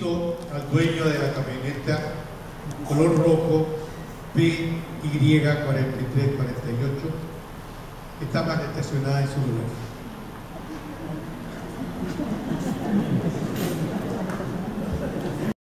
Al dueño de la camioneta color rojo PY4348 que está mal estacionada en su lugar.